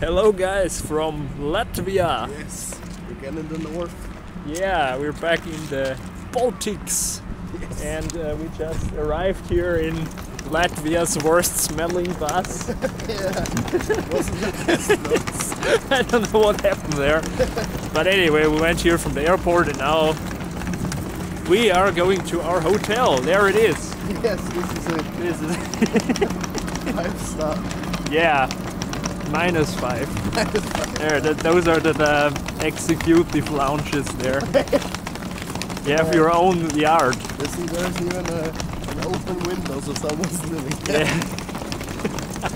Hello guys from Latvia. Yes, we're again in the north. Yeah, we're back in the Baltics. Yes. And uh, we just arrived here in Latvia's worst smelling bus. yeah, wasn't the best. I don't know what happened there. But anyway, we went here from the airport and now we are going to our hotel. There it is. Yes, this is a This is five star. yeah, minus five. There, th those are the, the executive lounges there. You have your own yard. This is, there's even a, an open window, so someone's living there. Yeah.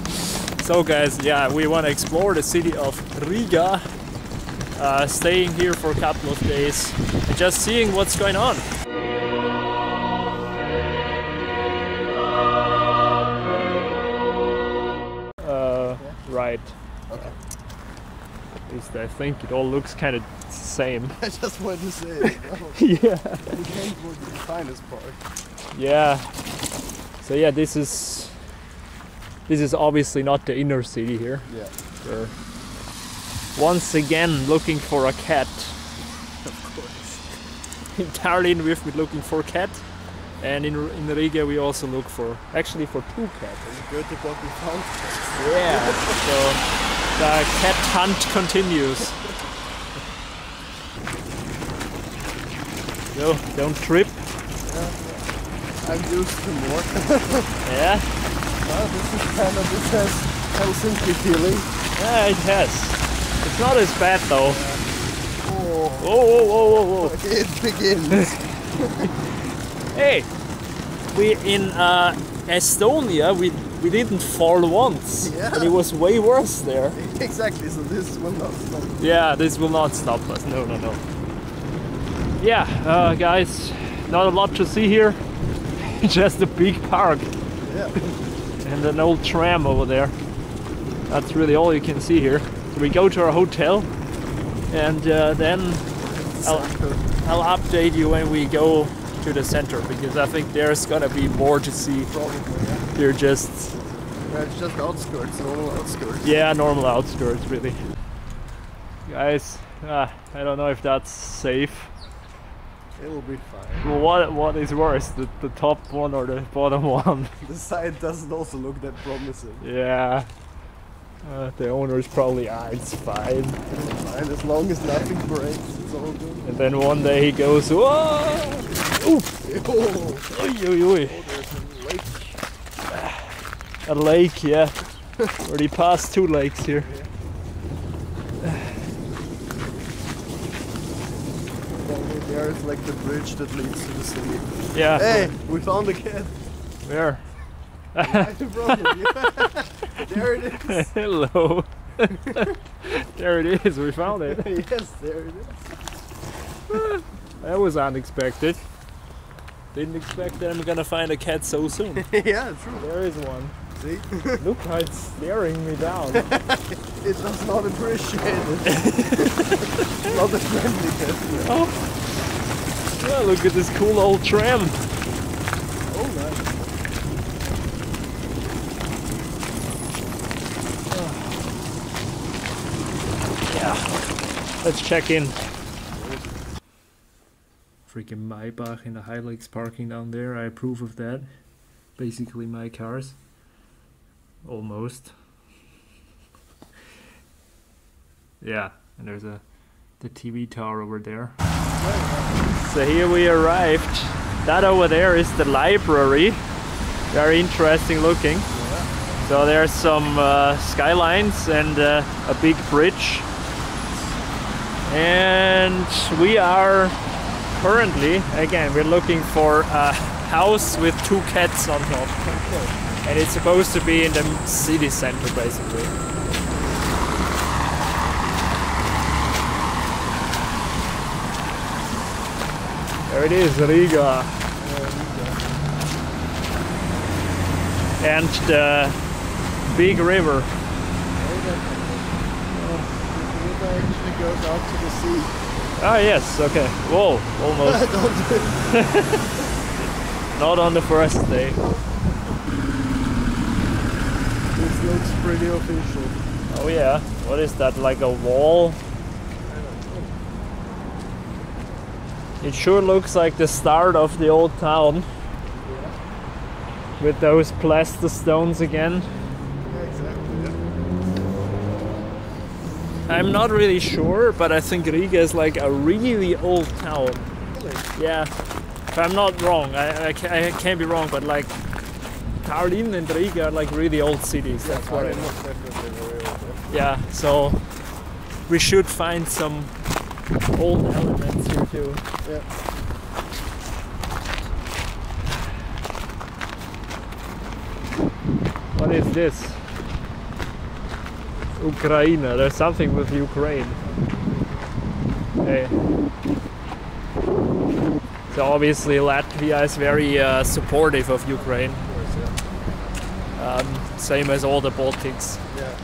so guys, yeah, we want to explore the city of Riga, uh, staying here for a couple of days and just seeing what's going on. Right. Okay. At least I think it all looks kind of same. I just wanted to say it. Oh, yeah. the was the finest part. Yeah. So yeah, this is this is obviously not the inner city here. Yeah, We're once again looking for a cat. of course. Entirely In with looking for a cat. And in, in Riga we also look for actually for two cats. Good to what we found. Yeah. so the cat hunt continues. So don't trip. I'm used to more. Yeah. Well, this is kind of, this has Helsinki feeling. Yeah, it has. It's not as bad though. Oh, Whoa, whoa, whoa, whoa, whoa. it begins. Hey, we in uh, Estonia we we didn't fall once, Yeah. and it was way worse there. exactly, so this will not stop. Yeah, this will not stop us. No, no, no. Yeah, uh, guys, not a lot to see here. Just a big park Yeah. and an old tram over there. That's really all you can see here. So we go to our hotel, and uh, then I'll, I'll update you when we go to the center because I think there's gonna be more to see. Probably, yeah. You're just Yeah, It's just outskirts, normal outskirts. yeah, normal outskirts really. Guys, ah, I don't know if that's safe. It will be fine. Well, what what is worse, the, the top one or the bottom one? The side doesn't also look that promising. yeah. Uh, the is probably ah, it's fine. Fine, as long as nothing breaks, it's all good. And then one day he goes, whoa! Oof! Oh, Oi, oi, oi. there's a lake. A lake, yeah. Already passed two lakes here. Down There is like the bridge that leads to the city. Yeah. Hey, we found a cat. Where? I brought it. there it is. Hello. there it is. We found it. yes, there it is. That was unexpected. Didn't expect that I'm gonna find a cat so soon. yeah, true. There is one. See? Look how it's staring me down. It does not appreciate it. not a friendly cat. Oh. Yeah, look at this cool old tram. Oh, nice. Yeah. Let's check in. Freaking Maybach in the Hilux parking down there. I approve of that. Basically my cars. Almost. Yeah, and there's a the TV tower over there. So here we arrived. That over there is the library. Very interesting looking. So there's some uh, skylines and uh, a big bridge. And we are currently, again, we're looking for a house with two cats on top. And it's supposed to be in the city center, basically. There it is, Riga. And the big river. The river actually goes out to the sea. Ah, yes, okay. Whoa, almost. Do. Not on the first day. This looks pretty official. Oh yeah, what is that? Like a wall? It sure looks like the start of the old town. With those plaster stones again. Yeah, exactly. Yeah. I'm not really sure, but I think Riga is like a really old town. Really? Yeah, if I'm not wrong, I, I, ca- I can't be wrong, but like Tallinn and Riga are like really old cities. That's what I know. was definitely very old. Yeah, so we should find some old elements here too. Yeah. yeah. What is this? Ukraine. There's something with Ukraine. Hey. So obviously Latvia is very uh, supportive of Ukraine, Of course, yeah. um, same as all the Baltics. Yeah.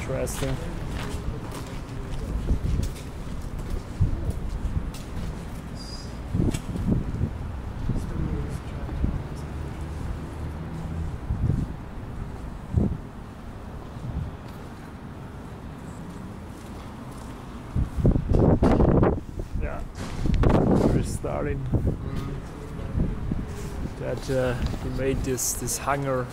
Interesting. Yeah, we're starting. That uh, we made this this hangar.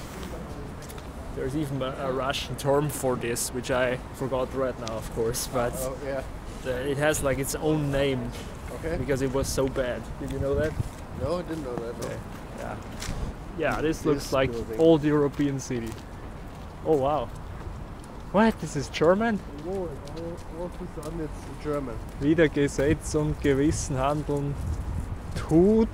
There's even a, a Russian term for this, which I forgot right now, of course, but Oh, yeah. uh, it has like its own name Okay. because it was so bad. Did you know that? No, I didn't know that. No. Okay. Yeah. Yeah, this looks like building. old European city. Oh wow. What? This is German? Wo, wo, wo ist an jetzt German? Wieder Gesetz und Gewissen handeln tut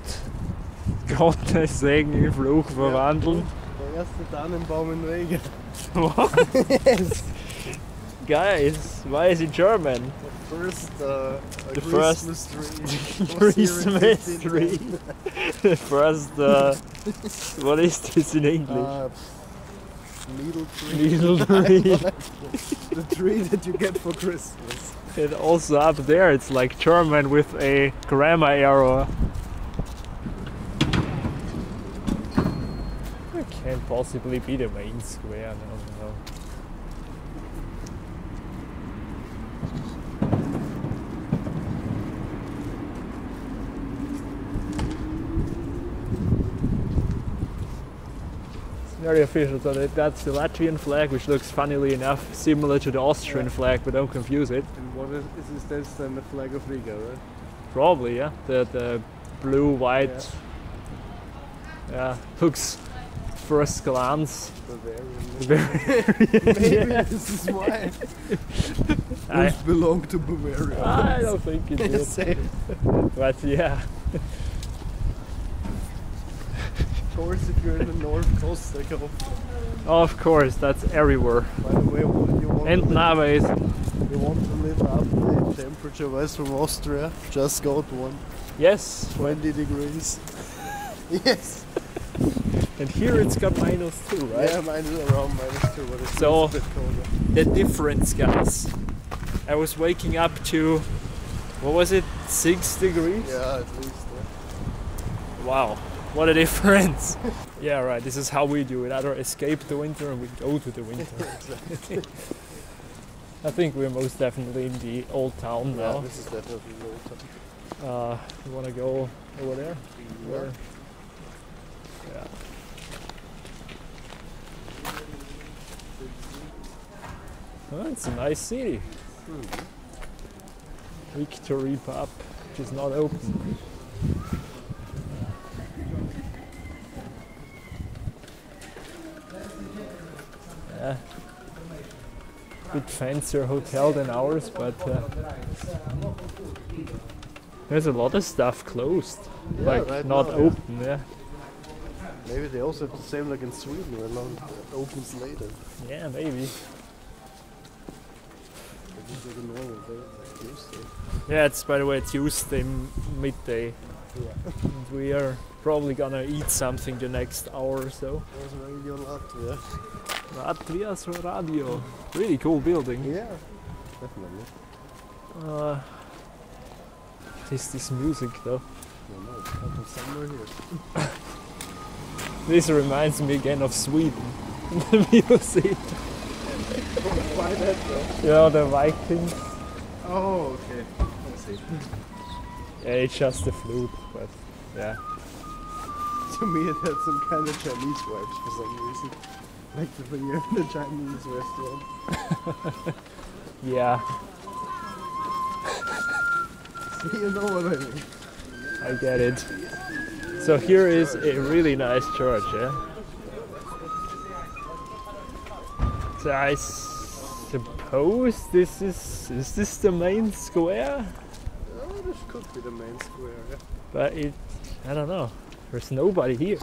Gottes Segen in Fluch verwandeln. Der erste Tannenbaum in Riga. What? yes. Guys, why is it German? The first, uh, The Christmas tree. was here Christmas tree. The first, uh, what is this in English? Uh, needle tree. Needle tree. the tree that you get for Christmas. And also up there it's like German with a grammar error. Can't possibly be the main square, no, no. It's very official, so that's the Latvian flag, which looks funnily enough similar to the Austrian Yeah. flag, but don't confuse it. And what is, is this then the flag of Riga, right? Probably, yeah. The the blue white. Yeah, looks first glance. Bavarian. very. Maybe this is why. I, Wolf belonged to Bavaria. I don't think it is. Same. But yeah, Of course, if you're in the north coast, like, oh, of course, that's everywhere. by the way, you want, And nowadays, you want to live up the temperature wise from Austria, just go to one yes. 20 degrees. yes. And here it's got minus two, right? Yeah, mine is around minus two, but it's So- bit colder. The difference, guys. I was waking up to, what was it, six degrees? Yeah, at least. Yeah. Wow, what a difference. yeah, right, this is how we do it. Either escape the winter and we go to the winter. Exactly. I think we're most definitely in the old town Yeah, now. this is definitely the old town. Uh, you wanna go over there? Where? Yeah. It's a nice city. Victory Pub, which is not open. Yeah. Bit fancier hotel than ours, but uh, there's a lot of stuff closed, Yeah, like right not now, open. Yeah, Maybe they also have the same like in Sweden, where it opens later. yeah, maybe. Like it's like a normal day, like Tuesday. Yeah, it's by the way it's Tuesday midday, Yeah. and we are probably gonna eat something the next hour or so. There's Radio Latvia. Latvia's radio, really cool building. Yeah, definitely. Uh, this this music though. No, no, it's hot in summer here. This reminds me again of Sweden. the museum. Why that though? You know, the Vikings. Oh, okay. I see. Yeah, it's just a fluke, but yeah. To me, it had some kind of Chinese vibes for some reason. Like the you're in the Chinese restaurant. Yeah, you know what I mean? I get it. So here is a really nice church, yeah? I suppose this is is this the main square? Oh, this could be the main square. Yeah. But it I don't know. There's nobody here.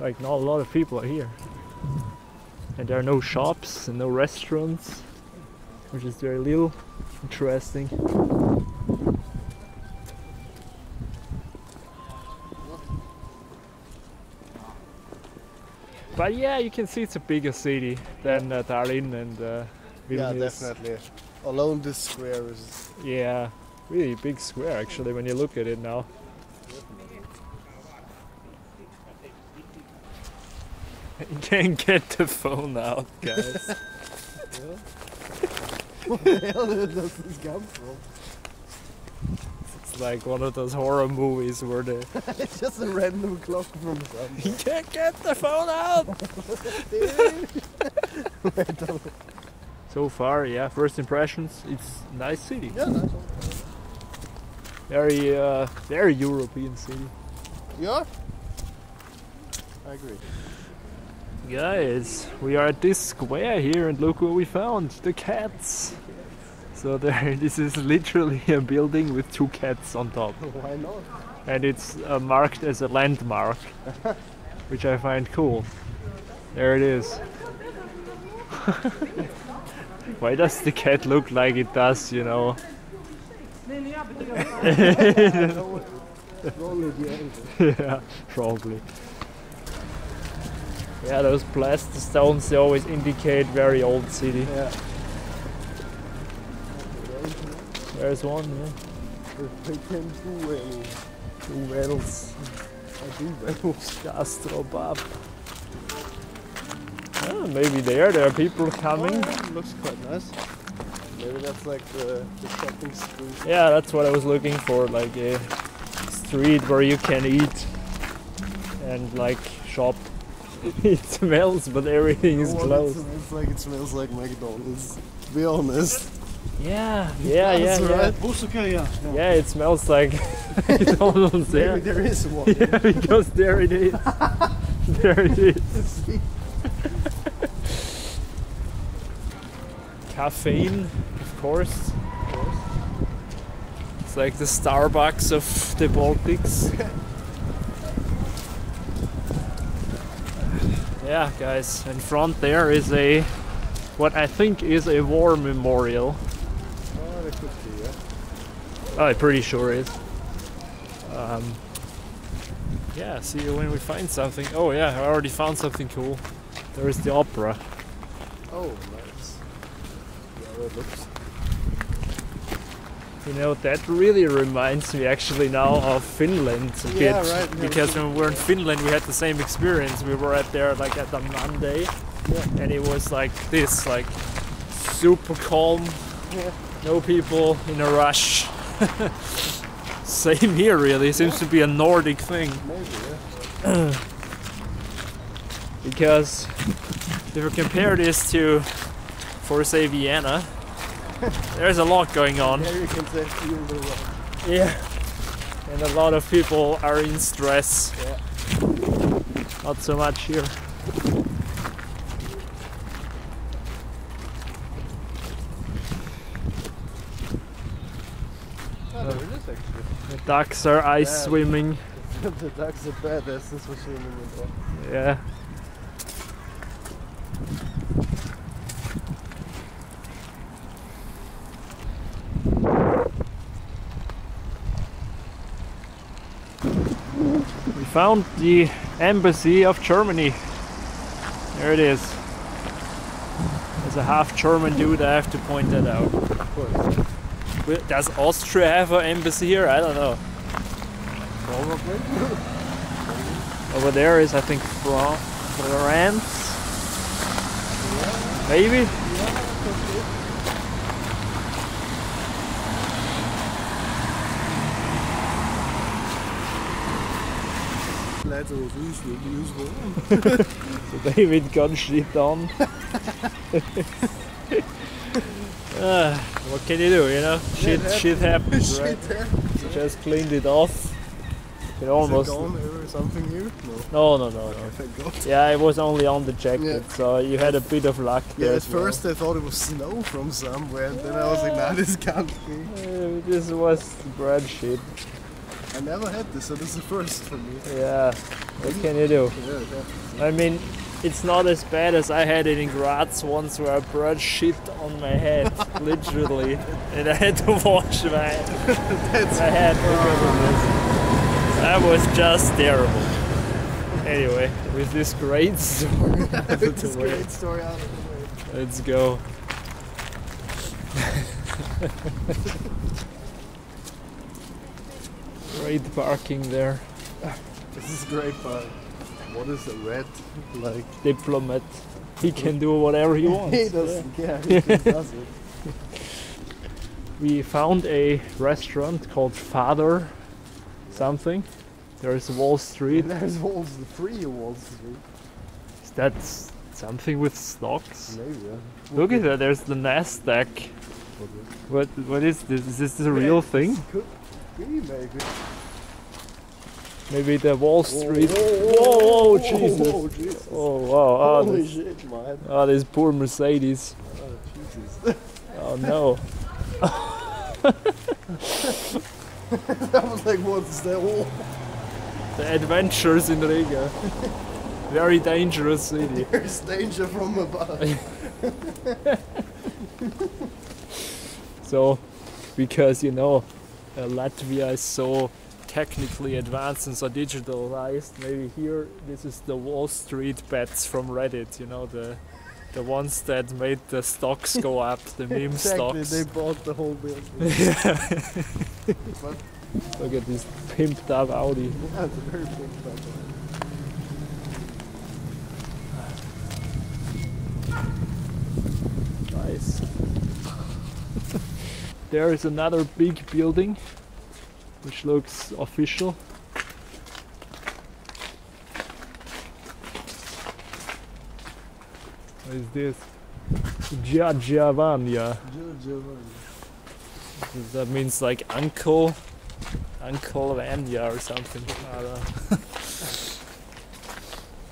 Like not a lot of people are here. And there are no shops and no restaurants. Which is very little interesting. But yeah, you can see it's a bigger city than uh, Tallinn and uh, Yeah, definitely. Alone this square is. Yeah, really big square actually when you look at it now. You can't get the phone out, guys. Where the hell does this come from? Like one of those horror movies where the it's just a random clock from somewhere. you can't get the phone out. so far, yeah, first impressions, it's nice city. yeah, nice. Very, uh, very European city. Yeah? I agree. Guys, we are at this square here and look what we found, the cats. So there, this is literally a building with two cats on top. Why not? and it's uh, marked as a landmark, which I find cool. There it is. Why does the cat look like it does, you know? Only the angle. yeah, probably. Yeah, those plaster stones they always indicate very old city. Yeah. There's one, yeah. We can do any. Two whales. I do those. Gastrobab. Ah, maybe there, there are people coming. looks quite nice. Maybe that's like the, the shopping street. Yeah, that's what I was looking for, like a street where you can eat and like shop. it smells, but everything is Oh, closed. It's, it's like it smells like McDonald's. To be honest. Yeah, yeah, yeah, yeah. right. Yeah. Yeah, it smells like McDonald's Maybe there. there is one. Yeah, because there it is. there it is. See? Caffeine, of course. It's like the Starbucks of the Baltics. yeah, guys, in front there is a what I think is a war memorial. Oh, there could be, yeah. Oh, I'm pretty sure is. Um, yeah, see when we find something. Oh yeah, I already found something cool. There is the opera. Oh, nice. Yeah, that looks. You know, that really reminds me actually now of Finland a bit. Yeah, right, yeah, Because when we were in Finland, we had the same experience. We were at there like at the Monday, Yeah. and it was like this, like super calm, Yeah. no people in a rush. Same here, really. Seems to be a Nordic thing. Maybe, yeah. Because if you compare this to, for say, Vienna, there's a lot going on. There you can say feel. Yeah. And a lot of people are in stress. Yeah. Not so much here. Oh, there it is actually. The ducks are ice Yeah. swimming. the ducks are badasses for swimming. Yeah. We found the embassy of Germany. There it is. As a half German dude, I have to point that out. Does Austria have an embassy here? I don't know. Probably. Over there is, I think, Fran- France. Maybe? Are usually useful. So David got shit on. Ah, what can you do, you know? Shit, shit happens, right? Shit. You just cleaned it off. You Is it almost. gone or something here? No. No, no, no, God. Yeah, it was only on the jacket, Yeah. so you had a bit of luck Yeah, at as well. first I thought it was snow from somewhere, and then I was like, nah, this can't be. Uh, this was bread shit. I never had this, so this is the first for me. Yeah, what can you do? Yeah. I mean, it's not as bad as I had it in Graz once where I brought shit on my head, literally, and I had to wash my, my head because of this. That was just terrible. Anyway, with this great story, out of the a way, great story out of the way. let's go. Great parking there. This is great, but what is a red? Like, Diplomat. He can do whatever he wants. he doesn't care, he just does it. we found a restaurant called Father something. There's Wall Street. There's walls, the three Wall Street. Is that something with stocks? Maybe, yeah. Look at that, there's the Nasdaq. What what is this? Is this the real thing? Could be, maybe. Maybe the Wall Street. Whoa, Whoa, whoa, Jesus. Oh, Jesus. Oh wow. Oh, Holy this, shit, man. oh, this poor Mercedes. Oh, Jesus. Oh no. that was like, what's that wall? The adventures in Riga. Very dangerous city. There's danger from above. So, because you know, uh, Latvia is so technically advanced and so digitalized, maybe here this is the Wall Street bets from Reddit. You know the the ones that made the stocks go up, the meme exactly, stocks. they bought the whole building. but Look at this pimped up Audi. that's a very big problem. Nice. there is another big building, which looks official. What is this? Giovannia. That means like uncle, uncle Vanya or something. You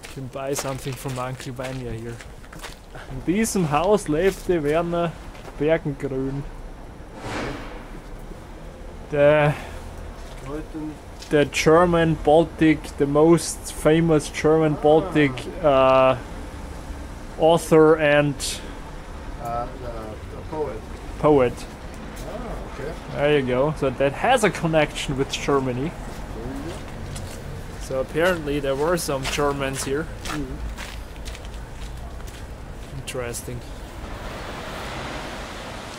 can buy something from Uncle Vanya here. In diesem Haus lebte Werner Bergengrün. Leuten, the German Baltic, the most famous German Baltic uh, author and uh, poet. poet. Okay. There you go. So that has a connection with Germany. So apparently there were some Germans here. Interesting.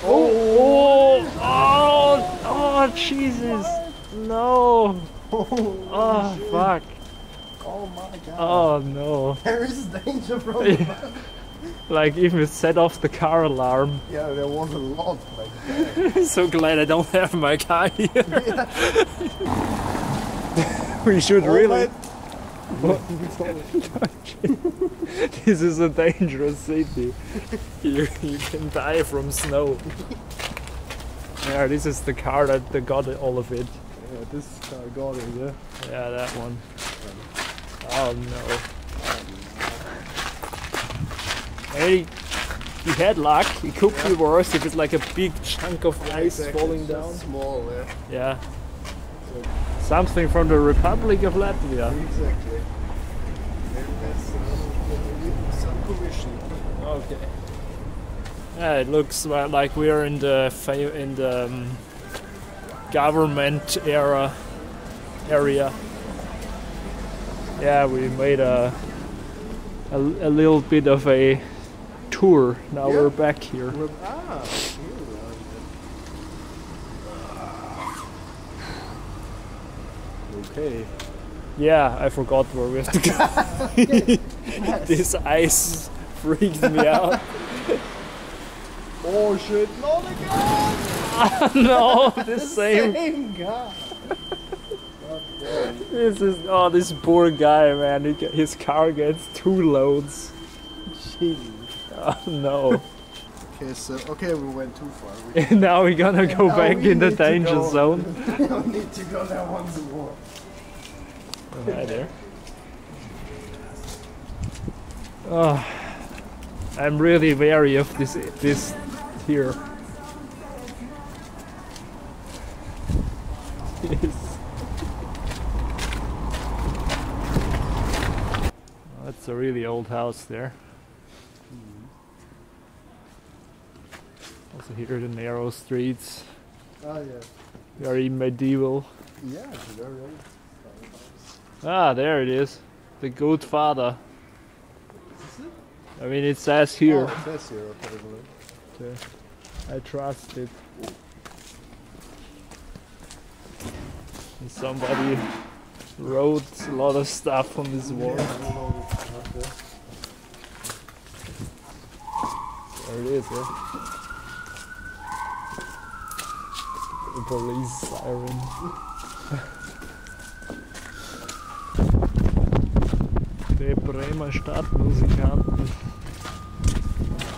Oh, oh, oh, oh, Jesus. No. Oh, shit. fuck. Oh my god. Oh, no. There is danger from above. Like, even set off the car alarm. yeah, there was a lot like that. so glad I don't have my car here. we should Oh, really. this is a dangerous city. you, you can die from snow. Yeah, this is the car that got all of it. Yeah, this car got it, yeah. Yeah, that one. Oh no. Hey, he had luck. It could be worse if it's like a big chunk of ice Exactly, falling down. Small, yeah. Yeah. Something from the Republic of Latvia. Exactly. Uh, some permission. Okay. Yeah, it looks like we're in the in the um, government era area. Yeah, we made a, a a little bit of a tour. Now Yeah. we're back here. Well, ah, here we are. Okay. Yeah, I forgot where we have to go. this ice freaked me out. oh shit, not again! no, the same. Same guy. God. This is oh, this poor guy, man. He, his car gets two loads. Jeez. Oh no. Okay, so okay, we went too far. We, now we're gonna go back in the danger go. zone. we don't need to go there once more. Oh, hi there. Oh, I'm really wary of this this here. Yes. That's a really old house there. Also here the narrow streets, Oh yeah. very medieval. Yeah, it's very old. Ah, there it is. The good father. Is it? I mean, it says here. Oh, it says here, so I trust it. And somebody wrote a lot of stuff on this wall. Yeah, I don't know what the- There it is, yeah. The police siren. Die Bremer Stadtmusikanten.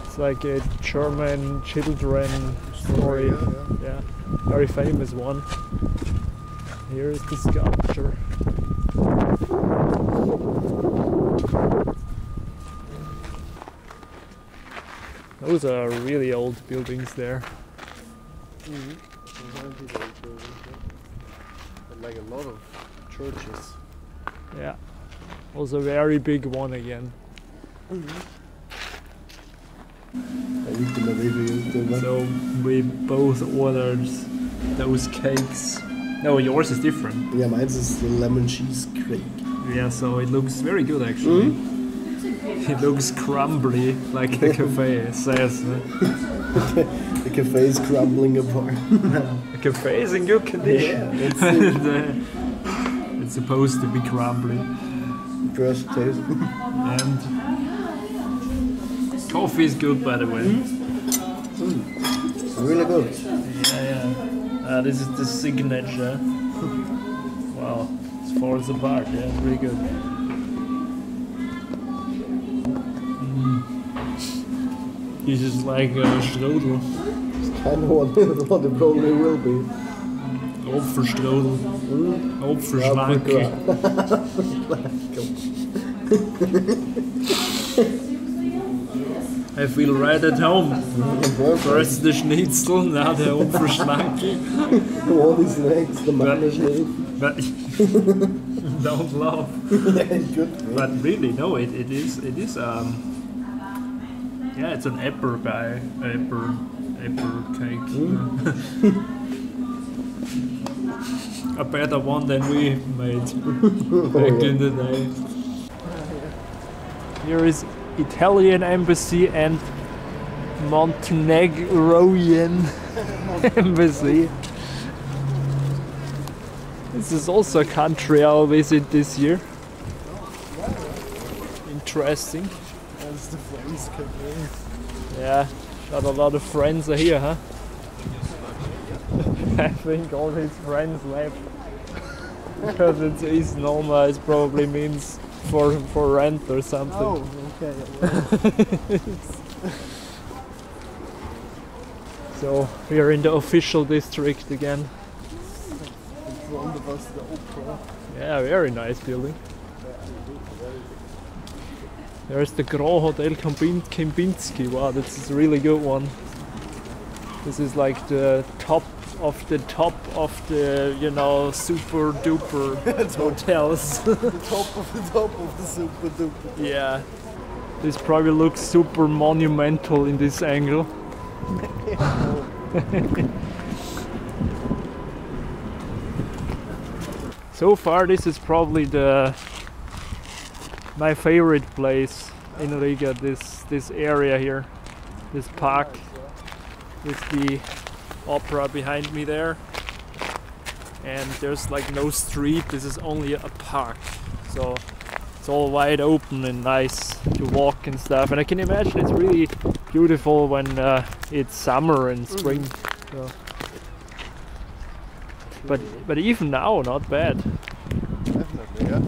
It's like a German children story. Yeah, yeah. Yeah, very famous one. Here is the sculpture. Those are really old buildings there. Mhm. Behind the old buildings, yeah. Like a lot of churches. Yeah. Also a very big one again. Mhm. So we both ordered those cakes. No, yours is different. Yeah, mine's is the lemon cheese cake. Yeah, so it looks very good actually. It looks crumbly like the cafe says. The cafe is crumbling apart. The cafe is in good condition. it's And, uh, it's supposed to be crumbly. first taste. And coffee is good by the way. really good. Uh, this is the signature. wow, it falls apart. Yeah, pretty good. Mm. This is like a strudel, Kind of what, what it probably will be. Opferstrudel, Mm. Opferschlanke. I feel right at home. First the Schnitzel, now the Opferschlanke. What is next? The management. But don't laugh. good. But really, no, it, it is it is um yeah, it's an apple guy, apple apple cake. A better one than we made back in the day. Here is Italian embassy and Montenegroian embassy. This is also a country I'll visit this year. Interesting. That's the Friends cafe. Yeah, got a lot of friends are here, huh? I think all his friends left. Because it's East it probably means for for rent or something. Oh, okay. So we are in the official district again. In front of us, the opera. Yeah, very nice building. There's the Grand Hotel Kempinski. Wow, this is a really good one. This is like the top of the top of the, you know, super duper hotels. The top of the top of the super duper. yeah. This probably looks super monumental in this angle. So far, this is probably the my favorite place in Riga. This this area here, this park, with the opera behind me there, and there's like no street. This is only a park. So It's all wide open and nice to walk and stuff. And I can imagine it's really beautiful when uh, it's summer and spring. So. But but even now, not bad. Definitely, yeah.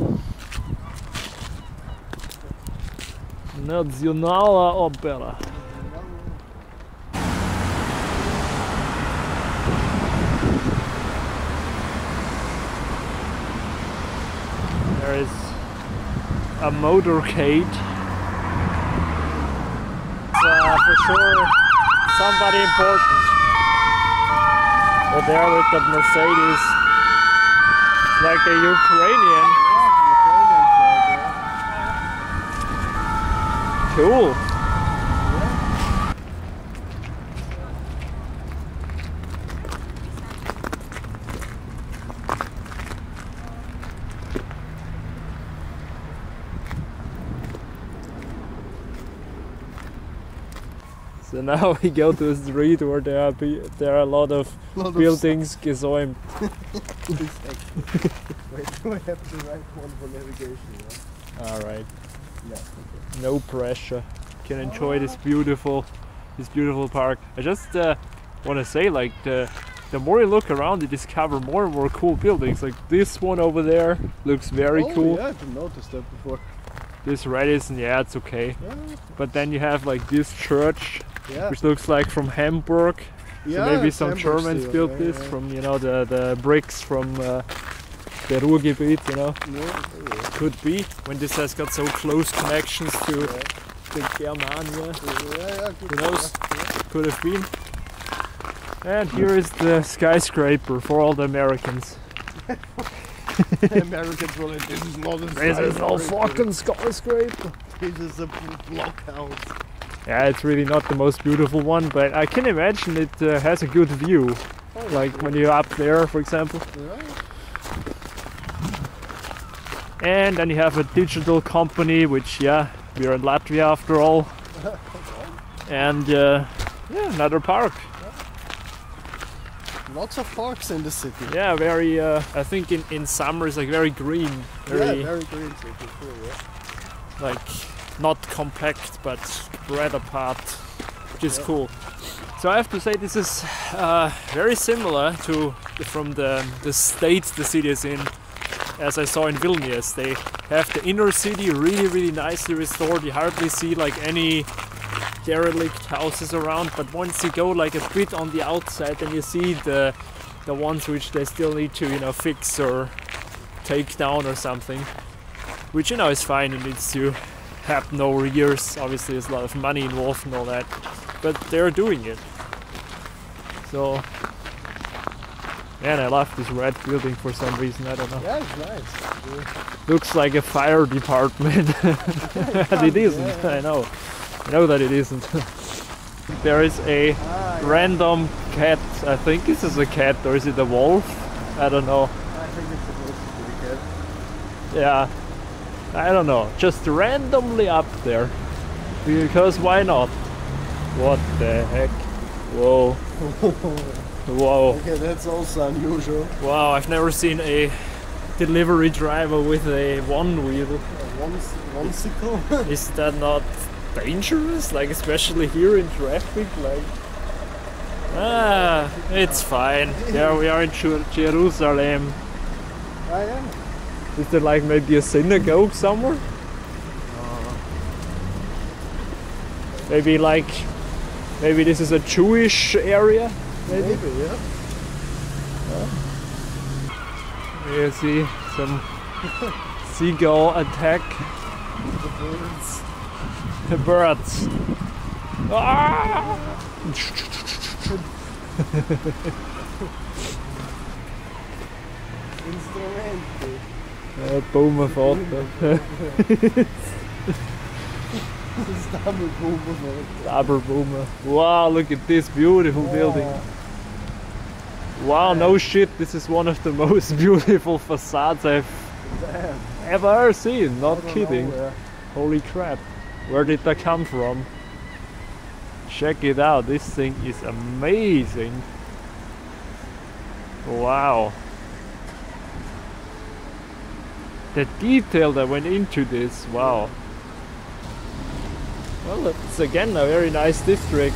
Nationala Opera. There is a motorcade. Uh, for sure somebody important. But there with the Mercedes, it's like a Ukrainian. Cool. So now we go to a street where there are be- there are a lot of Lot of buildings gesäumt. Wait, do I have the right one for navigation? Yeah. All right, Yeah. no pressure. Can enjoy this beautiful, this beautiful park. I just uh, want to say, like the the more you look around, you discover more and more cool buildings. Like this one over there looks very oh, cool. Yeah, I didn't notice that before. This Radisson, yeah, it's okay. Yeah, But then you have like this church, yeah. which looks like from Hamburg. So maybe some Hamburg Germans steel, built yeah, this yeah. from you know the the bricks from uh, the Ruhrgebiet, you know. Yeah, yeah, Could be when this has got so close connections to yeah. the Germania. Yeah, yeah. Who knows? Yeah, Could have been. And here is the skyscraper for all the Americans. Americans will this is not a This is no fucking skyscraper. This is a blockhouse. Yeah, it's really not the most beautiful one, but I can imagine it uh, has a good view. Like when you're up there, for example. Yeah. And then you have a digital company, which, yeah, we're in Latvia after all. And uh, yeah, another park. Lots of parks in the city. Yeah, very, uh, I think in, in summer it's like very green. Very, yeah, very green city yeah. like, not compact, but spread apart, which is Yeah. cool. So I have to say this is uh, very similar to from the, the state the city is in as I saw in Vilnius. They have the inner city really, really nicely restored. You hardly see like any derelict houses around, but once you go like a bit on the outside, then you see the the ones which they still need to you know fix or take down or something. Which you know is fine. It needs to happen over years. Obviously, there's a lot of money involved and all that, but they're doing it. So. Man, I love this red building for some reason. I don't know. Yeah, it's nice. Yeah. Looks like a fire department. and it isn't. yeah. I know. I know that it isn't. there is a Ah, random cat. I think this is a cat or is it a wolf? I don't know. I think it's supposed to be a cat. Yeah. I don't know. Just randomly up there. Because why not? What the heck? Whoa. Whoa. Okay, that's also unusual. Wow, I've never seen a delivery driver with a one wheel. One, one sickle. Is that not dangerous? Like especially here in traffic? Like Ah, it's fine. Yeah, we are in Jerusalem. ah, yeah. Is there like maybe a synagogue somewhere? Maybe like maybe this is a Jewish area? Maybe. Maybe, yeah. You see some seagull attack The birds. the birds. Ah! Instrumenti. Eh, bomen valt. Wow, look at this beautiful building. Wow, no shit, this is one of the most beautiful facades I've Damn. ever seen. Not kidding. Holy crap. Where did that come from? Check it out. This thing is amazing. Wow. The detail that went into this, wow. Well, it's again a very nice district.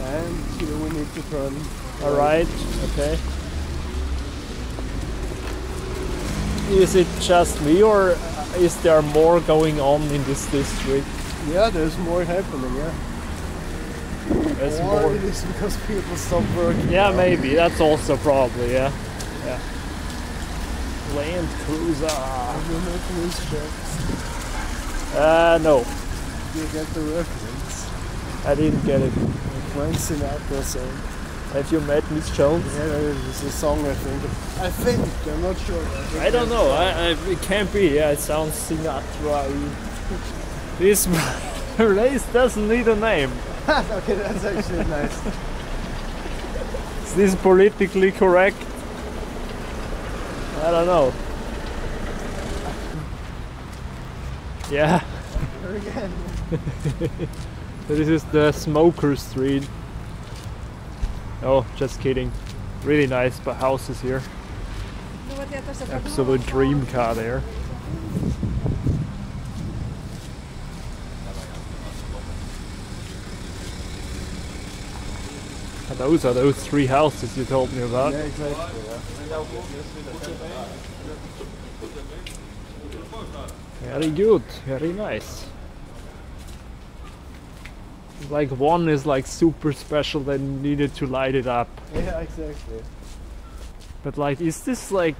And here we need to turn. Alright, okay. Is it just me or is there more going on in this district? Yeah, there's more happening, yeah. There's or more. it is because people stop working. Yeah, now. maybe. That's also probably, yeah. Yeah. Land Cruiser. Have you met these checks? Uh, no, Do you get the reference? I didn't get it. Frank Sinatra song. Have you met Miss Jones? Yeah, is a song I think. I think, I'm not sure. think I don't know. I, I, it can't be. Yeah, it sounds Sinatra. This race doesn't need a name. okay, that's actually nice. Is this politically correct? I don't know. Yeah, Here again. this is the Smoker Street. Oh, just kidding. Really nice but houses here. Absolute dream car there. Those are those three houses you told me about. Yeah, exactly. Yeah. Very good, very nice. Like one is like super special that needed to light it up. yeah, exactly. But like is this like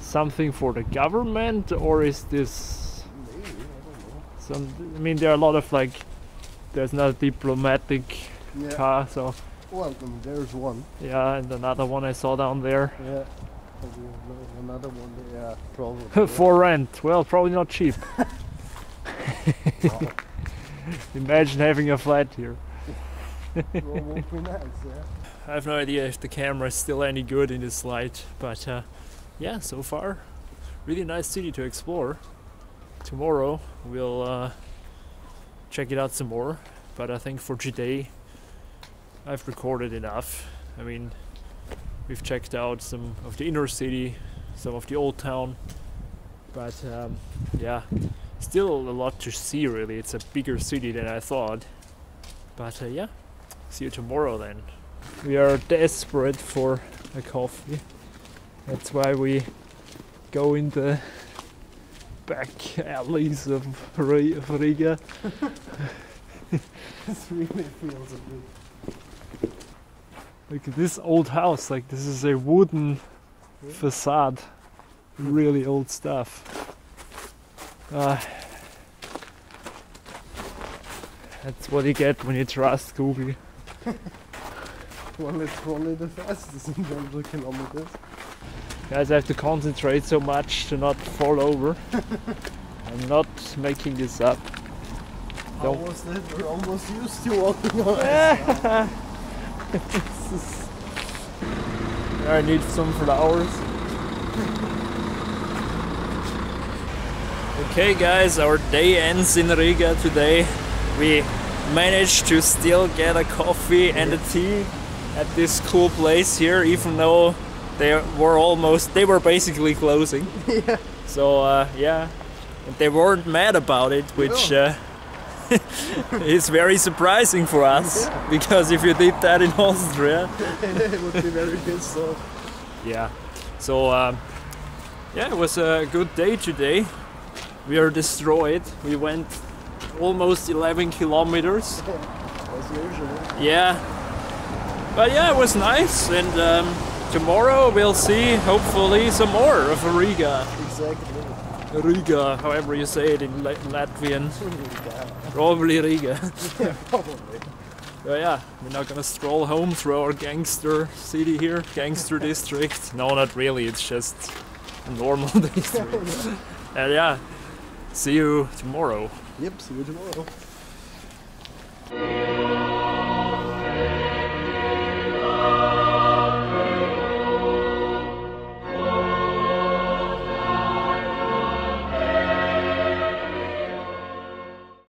something for the government or is this Maybe, I don't know. some I mean there are a lot of like there's not a diplomatic Yeah. car so Well, there's one. yeah and another one I saw down there. Yeah. Have you know Another one. Yeah, probably. for rent. Well probably not cheap. Imagine having a flat here. well, won't be nice, yeah. I have no idea if the camera is still any good in this light, but uh, yeah, so far, really nice city to explore. Tomorrow we'll uh, check it out some more, but I think for today I've recorded enough. I mean, we've checked out some of the inner city, some of the old town, but um, yeah, still a lot to see really. It's a bigger city than I thought, but uh, yeah, see you tomorrow then. We are desperate for a coffee. That's why we go in the back alleys of, Riga. This really feels a bit. Look at this old house. Like this is a wooden facade. Really old stuff. Uh, that's what you get when you trust Google. Well, it's probably the fastest in terms of kilometers. Guys, I have to concentrate so much to not fall over. I'm not making this up. Don't- was that? We're almost used to walking on ice. This is- I need some for the hours. Okay, guys, our day ends in Riga today. We managed to still get a coffee and a tea at this cool place here, even though they were almost, they were basically closing. yeah. So, uh, yeah, and they weren't mad about it, which uh, is very surprising for us because if you did that in Austria, it would be very pissed off. yeah. So um, yeah, it was a good day today. We are destroyed. We went almost 11 kilometers. As usual. Yeah. But yeah, it was nice. And um, tomorrow we'll see, hopefully, some more of Riga. Exactly. Riga, however you say it in La- Latvian. Probably Riga. yeah, probably. Yeah, we're now gonna stroll home through our gangster city here, gangster district. No, not really, it's just a normal district. and yeah, see you tomorrow. Yep, see you tomorrow.